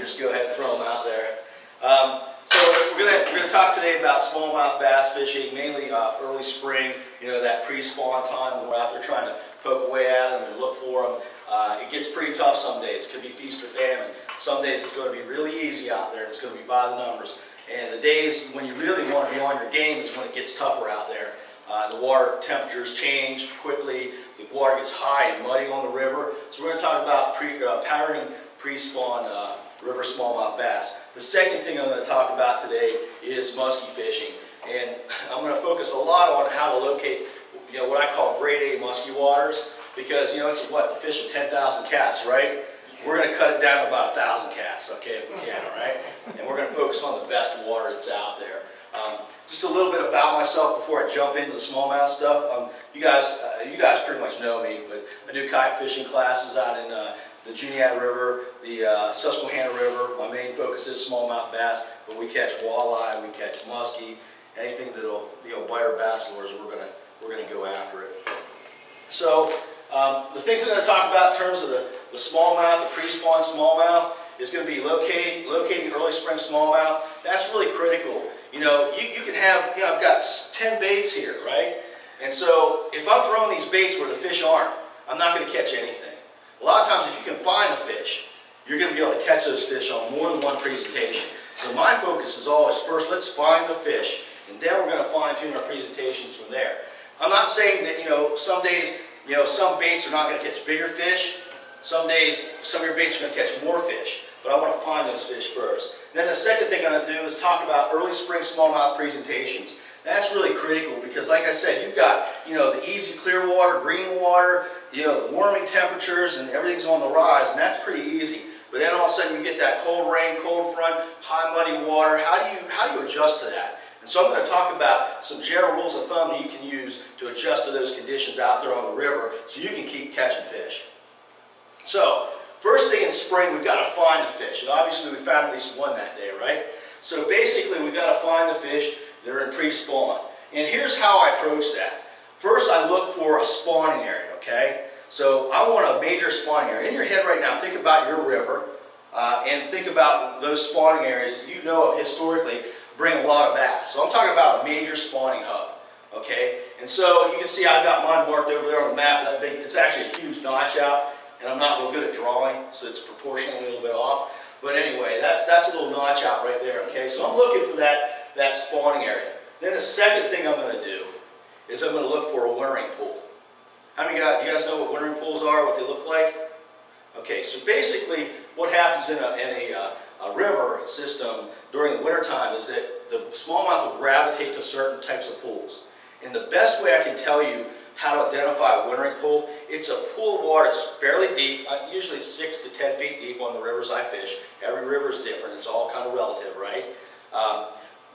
just go ahead and throw them out there. Um, so we're gonna, we're gonna talk today about smallmouth bass fishing, mainly uh, early spring, you know, that pre-spawn time when we're out there trying to poke away at them and look for them. Uh, it gets pretty tough some days. It could be feast or famine. Some days it's going to be really easy out there. It's going to be by the numbers. And the days when you really want to be on your game is when it gets tougher out there. Uh, the water temperatures change quickly. The water gets high and muddy on the river. So we're going to talk about pre, uh, powering pre-spawn uh, river smallmouth bass. The second thing I'm going to talk about today is musky fishing. And I'm going to focus a lot on how to locate you know, what I call grade A musky waters because, you know, it's what, the fish of 10,000 casts, right? We're going to cut it down to about 1,000 casts, okay, if we can, all right? And we're going to focus on the best water that's out there. Um, just a little bit about myself before I jump into the smallmouth stuff. Um, you guys, uh, you guys pretty much know me, but I do kayak fishing classes out in uh, the Juniata River, the uh, Susquehanna River. My main focus is smallmouth bass, but we catch walleye, we catch muskie, anything that'll you know bite our bass lures. We're gonna we're gonna go after it. So um, the things I'm going to talk about in terms of the, the smallmouth, the pre-spawn smallmouth, is going to be locating, locating early spring smallmouth. That's really critical. You know, you, you can have, you know, I've got 10 baits here, right? And so if I'm throwing these baits where the fish aren't, I'm not going to catch anything. A lot of times if you can find a fish, you're going to be able to catch those fish on more than one presentation. So my focus is always first, let's find the fish, and then we're going to fine tune our presentations from there. I'm not saying that, you know, some days you know, some baits are not going to catch bigger fish. Some days, some of your baits are going to catch more fish. But I want to find those fish first. Then the second thing I'm going to do is talk about early spring smallmouth presentations. That's really critical because, like I said, you've got, you know, the easy clear water, green water, you know, warming temperatures and everything's on the rise, and that's pretty easy. But then all of a sudden you get that cold rain, cold front, high muddy water. How do you, how do you adjust to that? And so I'm going to talk about some general rules of thumb that you can use to adjust to those conditions out there on the river so you can keep catching fish. So, first thing in spring, we've got to find the fish. And obviously we found at least one that day, right? So basically we've got to find the fish that are in pre-spawn. And here's how I approach that. First I look for a spawning area, okay? So I want a major spawning area. In your head right now, think about your river uh, and think about those spawning areas you know of historically bring a lot of bass. So I'm talking about a major spawning hub, okay? And so you can see I've got mine marked over there on the map, that big, it's actually a huge notch out, and I'm not real good at drawing, so it's proportionally a little bit off. But anyway, that's, that's a little notch out right there, okay? So I'm looking for that, that spawning area. Then the second thing I'm gonna do is I'm gonna look for a wintering pool. How many guys, you guys know what wintering pools are, what they look like? Okay, so basically what happens in a, in a, uh, a river system during the wintertime is that the smallmouth will gravitate to certain types of pools. And the best way I can tell you how to identify a wintering pool, it's a pool of water that's fairly deep, uh, usually 6 to 10 feet deep on the rivers I fish. Every river is different, it's all kind of relative, right? Um,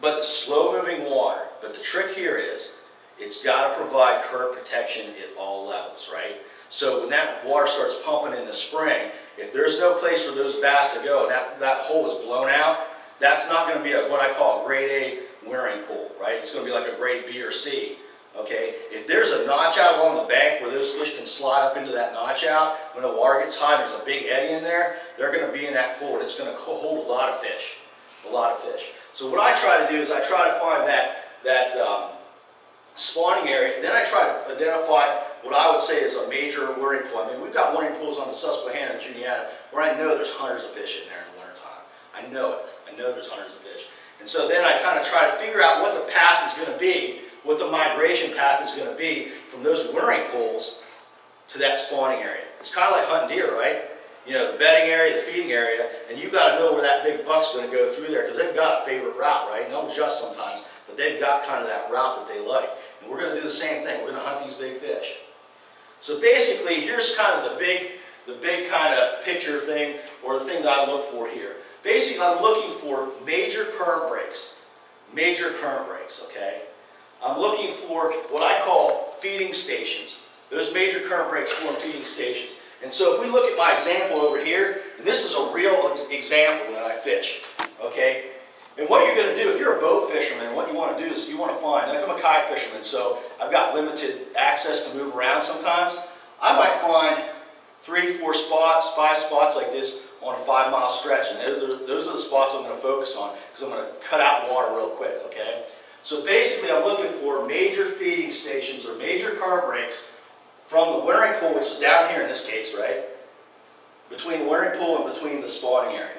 but the slow moving water, but the trick here is, it's got to provide current protection at all levels, right? So when that water starts pumping in the spring, if there's no place for those bass to go and that, that hole is blown out, that's not going to be a, what I call a grade A wintering pool, right? It's going to be like a grade B or C. Okay, if there's a notch out along the bank where those fish can slide up into that notch out, when the water gets high and there's a big eddy in there, they're going to be in that pool and it's going to hold a lot of fish, a lot of fish. So what I try to do is I try to find that, that um, spawning area, then I try to identify what I would say is a major wintering pool. I mean, we've got wintering pools on the Susquehanna and Juniata where I know there's hundreds of fish in there in the wintertime. I know it. I know there's hundreds of fish. And so then I kind of try to figure out what the path is going to be, what the migration path is going to be from those wintering pools to that spawning area. It's kind of like hunting deer, right? You know, the bedding area, the feeding area, and you've got to know where that big buck's going to go through there because they've got a favorite route, right? And they'll adjust sometimes, but they've got kind of that route that they like. And we're going to do the same thing. We're going to hunt these big fish. So basically, here's kind of the big, the big kind of picture thing, or the thing that I look for here. Basically, I'm looking for major current breaks. Major current breaks, okay? I'm looking for what I call feeding stations. Those major current breaks form feeding stations. And so if we look at my example over here, and this is a real example that I fish, okay? And what you're going to do, if you're a boat fisherman, what you want to do is you want to find, like I'm a kayak fisherman, so I've got limited access to move around sometimes. I might find three, four spots, five spots like this on a five mile stretch. And those are, the spots I'm gonna focus on because I'm gonna cut out water real quick, okay? So basically, I'm looking for major feeding stations or major current breaks from the wintering pool, which is down here in this case, right? Between the wintering pool and between the spawning area.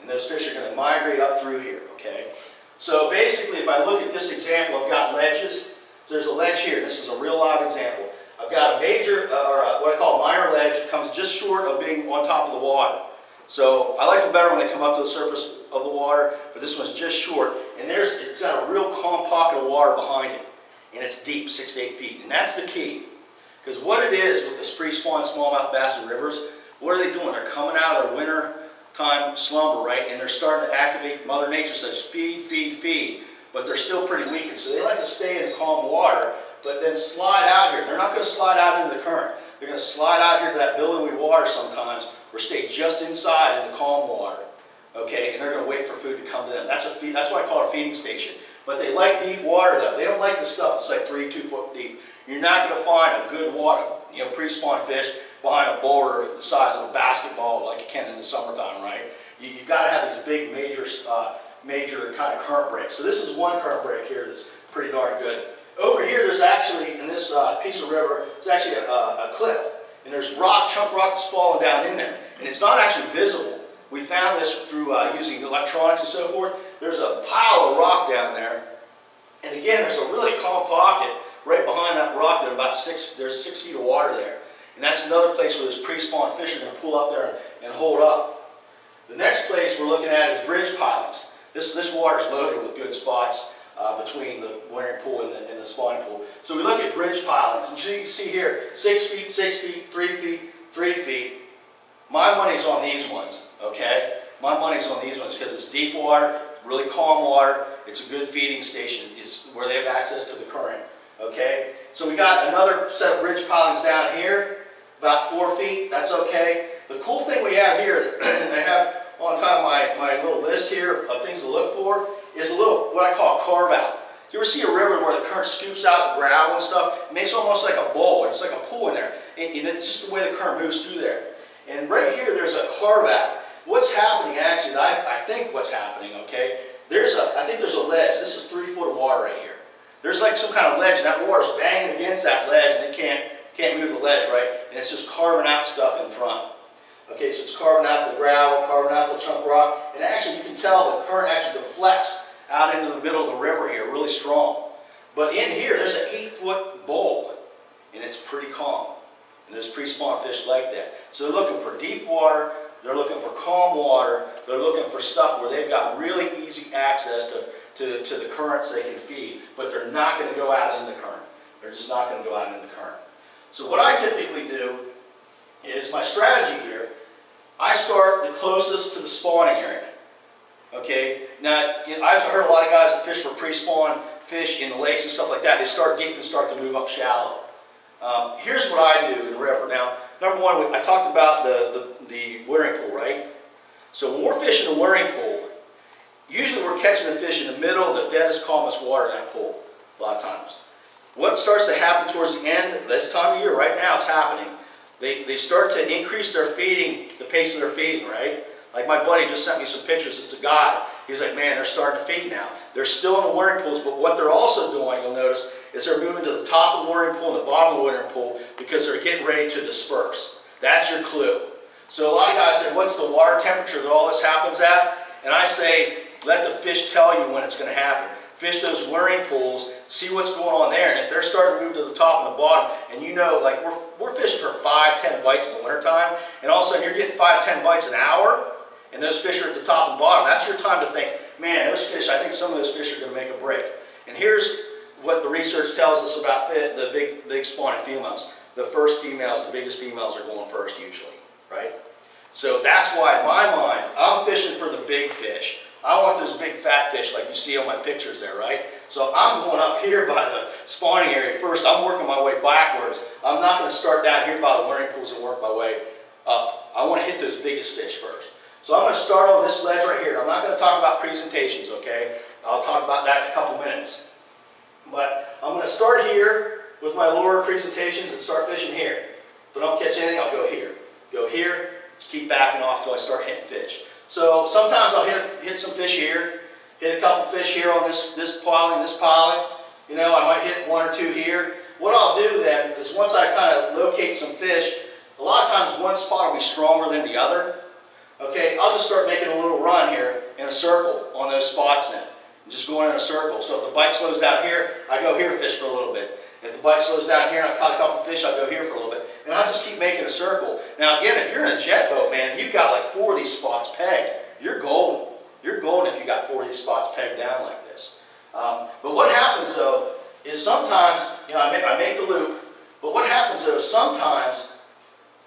And those fish are gonna migrate up through here, okay? So basically, if I look at this example, I've got ledges. So there's a ledge here. This is a real live example. I've got a major, uh, or a, what I call a minor ledge, comes just short of being on top of the water. So I like them better when they come up to the surface of the water, but this one's just short. And there's, it's got a real calm pocket of water behind it. And it's deep, six to eight feet. And that's the key. Because what it is with this pre-spawn smallmouth bass and rivers, what are they doing? They're coming out of their winter time slumber, right? And they're starting to activate Mother Nature says feed, feed, feed. But they're still pretty weak. And so they like to stay in calm water, but then slide out here. They're not going to slide out into the current. They're going to slide out here to that billowy water sometimes or stay just inside in the calm water. Okay, and they're going to wait for food to come to them. That's a feed, that's why I call it a feeding station. But they like deep water though. They don't like the stuff that's like three, two foot deep. You're not going to find a good water, you know, pre-spawn fish behind a boulder the size of a basketball like you can in the summertime, right? You, have got to have these big major, uh, major kind of current breaks. So this is one current break here that's pretty darn good. Over here, there's actually, in this uh, piece of river, it's actually a, a, cliff. And there's rock, chunk rock that's falling down in there. And it's not actually visible. We found this through uh, using electronics and so forth. There's a pile of rock down there. And again, there's a really calm pocket right behind that rock that about six, there's six feet of water there. And that's another place where this pre-spawn fish are going to pull up there and hold up. The next place we're looking at is bridge pilings. This, this water is loaded with good spots uh, between the wintering pool and the, and the spawning pool. So we look at bridge pilings. And you can see here, six feet, six feet, three feet, three feet. My money's on these ones, okay? My money's on these ones because it's deep water, really calm water. It's a good feeding station. It's where they have access to the current, okay? So we got another set of bridge pilings down here about four feet, that's okay. The cool thing we have here, I have on kind of my, my little list here of things to look for, is a little, what I call a carve out. You ever see a river where the current scoops out the gravel and stuff? It makes almost like a bowl, it's like a pool in there. And, and it's just the way the current moves through there. And right here, there's a carve out. What's happening actually, I, I think what's happening, okay, there's a, I think there's a ledge. This is three foot of water right here. There's like some kind of ledge, and that water's banging against that ledge, and it can't can't move the ledge, right? And it's just carving out stuff in front. Okay, so it's carving out the gravel, carving out the chunk rock, and actually you can tell the current actually deflects out into the middle of the river here, really strong. But in here, there's an eight-foot bowl, and it's pretty calm. And there's pre-spawn fish like that. So they're looking for deep water, they're looking for calm water, they're looking for stuff where they've got really easy access to, to, to the currents they can feed, but they're not going to go out in the current. They're just not going to go out in the current. So what I typically do is my strategy here, I start the closest to the spawning area. Okay, now you know, I've heard a lot of guys that fish for pre-spawn fish in the lakes and stuff like that, they start deep and start to move up shallow. Um, here's what I do in the river. Now, number one, I talked about the, the, the wintering pool, right? So when we're fishing the wintering pool, usually we're catching the fish in the middle of the deadest, calmest water in that pool, a lot of times. What starts to happen towards the end, this time of year, right now it's happening, they, they start to increase their feeding, the pace of their feeding, right? Like my buddy just sent me some pictures, it's a guy. He's like, man, they're starting to feed now. They're still in the wintering pools, but what they're also doing, you'll notice, is they're moving to the top of the wintering pool and the bottom of the wintering pool because they're getting ready to disperse. That's your clue. So a lot of guys say, what's the water temperature that all this happens at? And I say, let the fish tell you when it's going to happen fish those wintering pools, see what's going on there. And if they're starting to move to the top and the bottom, and you know, like we're, we're fishing for five, ten bites in the wintertime, and all of a sudden you're getting five, ten bites an hour, and those fish are at the top and bottom, that's your time to think, man, those fish, I think some of those fish are going to make a break. And here's what the research tells us about the big, big spawning females. The first females, the biggest females are going first usually, right? So that's why in my mind, I'm fishing for the big fish. I want those big fat fish like you see on my pictures there, right? So I'm going up here by the spawning area first. I'm working my way backwards. I'm not going to start down here by the wintering pools and work my way up. I want to hit those biggest fish first. So I'm going to start on this ledge right here. I'm not going to talk about presentations, okay? I'll talk about that in a couple minutes. But I'm going to start here with my lure presentations and start fishing here. If I don't catch anything, I'll go here. Go here, just keep backing off till I start hitting fish. So sometimes I'll hit, hit some fish here, hit a couple fish here on this, this poly, this poly. You know, I might hit one or two here. What I'll do then is once I kind of locate some fish, a lot of times one spot will be stronger than the other. Okay, I'll just start making a little run here in a circle on those spots then. Just going in a circle. So if the bite slows down here, I go here fish for a little bit. If the bite slows down here and I caught a couple fish, I'll go here for a little bit. And I'll just keep making a circle. Now again, if you're in a jet boat, man, you've got like four of these spots pegged. You're golden. You're golden if you got four of these spots pegged down like this. Um, but what happens though, is sometimes, you know, I make, I make the loop, but what happens though, is sometimes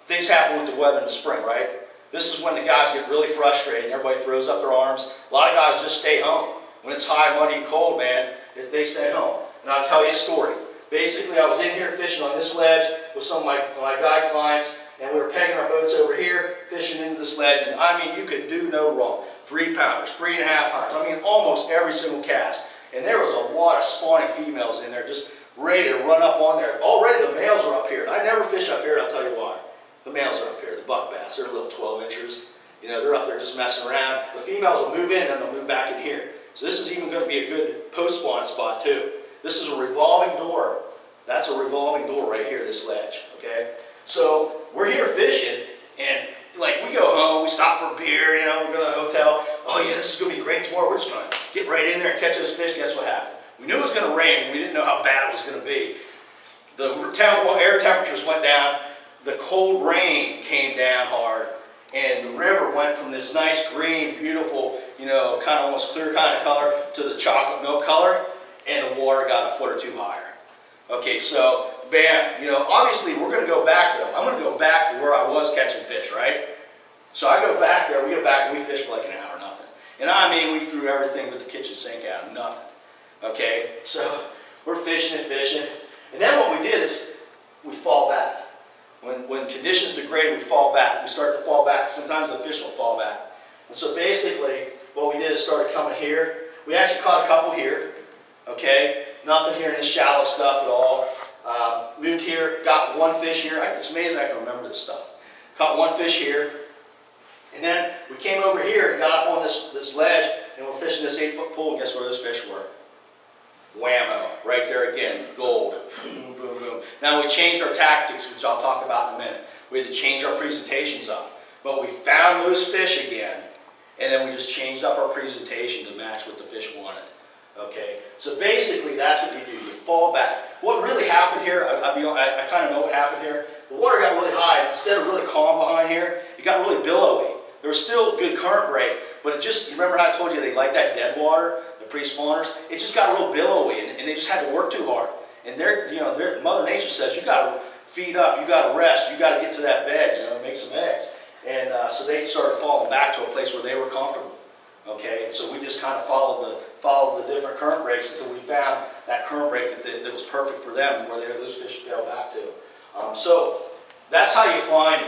things happen with the weather in the spring, right? This is when the guys get really frustrated and everybody throws up their arms. A lot of guys just stay home. When it's high, muddy, cold, man, they stay home. And I'll tell you a story. Basically, I was in here fishing on this ledge with some of my, my guide clients, and we were pegging our boats over here, fishing into this and I mean, you could do no wrong. Three pounders, three and a half pounders, I mean, almost every single cast. And there was a lot of spawning females in there, just ready to run up on there. Already the males are up here. I never fish up here, and I'll tell you why. The males are up here, the buck bass, they're little 12 inchers. You know, they're up there just messing around. The females will move in and they'll move back in here. So this is even going to be a good post-spawn spot too. This is a revolving door. That's a revolving door right here, this ledge, okay? So we're here fishing and like we go home, we stop for a beer, you know, we go to the hotel. Oh yeah, this is going to be great tomorrow. We're just to get right in there and catch those fish. Guess what happened? We knew it was going to rain. We didn't know how bad it was going to be. The air temperatures went down. The cold rain came down hard and the river went from this nice green, beautiful, you know, kind of almost clear kind of color to the chocolate milk color, and the water got a foot or two higher. Okay, so bam, you know, obviously we're going to go back though. I'm going to go back to where I was catching fish, right? So I go back there, we go back and we fish for like an hour, nothing. And I mean, we threw everything but the kitchen sink out, nothing. Okay, so we're fishing and fishing. And then what we did is we fall back. When, when conditions degrade, we fall back. We start to fall back. Sometimes the fish will fall back. And so basically, what we did is started coming here. We actually caught a couple here. Okay, nothing here in this shallow stuff at all. Uh, moved here, got one fish here. It's amazing I can remember this stuff. Caught one fish here. And then we came over here and got up on this, this ledge and we're fishing this eight foot pool. And guess where those fish were? Whammo, right there again, gold, boom, boom, boom. Now we changed our tactics, which I'll talk about in a minute. We had to change our presentations up. But we found those fish again, and then we just changed up our presentation to match what the fish wanted. Okay, so basically that's what you do. You fall back. What really happened here, I, I, I, kind of know what happened here. The water got really high. Instead of really calm behind here, it got really billowy. There was still good current break, but it just, you remember how I told you they like that dead water? the pre-spawners, it just got real billowy and, and, they just had to work too hard. And they're, you know, they're, Mother Nature says you got to feed up, you got to rest, you got to get to that bed, you know, make some eggs. And uh, so they started falling back to a place where they were comfortable. Okay, and so we just kind of followed the followed the different current breaks until we found that current break that, that, that was perfect for them, where they, those fish fell back to. Um, so that's how you find